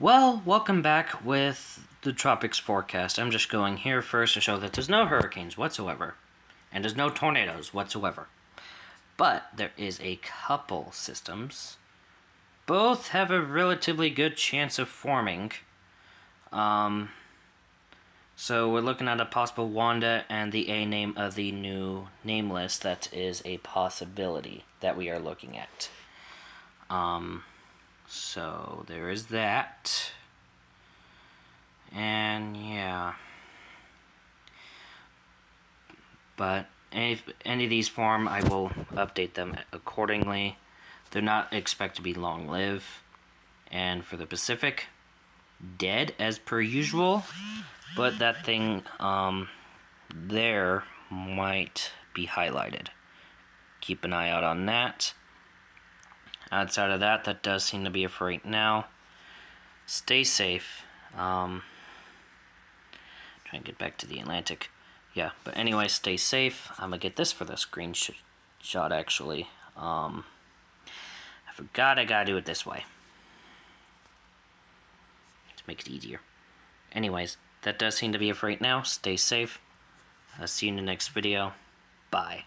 Well, welcome back with the Tropics forecast. I'm just going here first to show that there's no hurricanes whatsoever, and there's no tornadoes whatsoever. But there is a couple systems. Both have a relatively good chance of forming. Um, so we're looking at a possible Wanda and the A name of the new name list. That is a possibility that we are looking at. Um, so there is that. And yeah. But any, any of these form, I will update them accordingly. They're not expected to be long live. And for the Pacific, dead as per usual. But that thing um, there might be highlighted. Keep an eye out on that. Outside of that, that does seem to be it for right now. Stay safe. Um, try and get back to the Atlantic. Yeah, but anyway, stay safe. I'm gonna get this for the screenshot actually. Um, I forgot I gotta do it this way. To make it easier. Anyways, that does seem to be it for right now. Stay safe. I'll see you in the next video. Bye.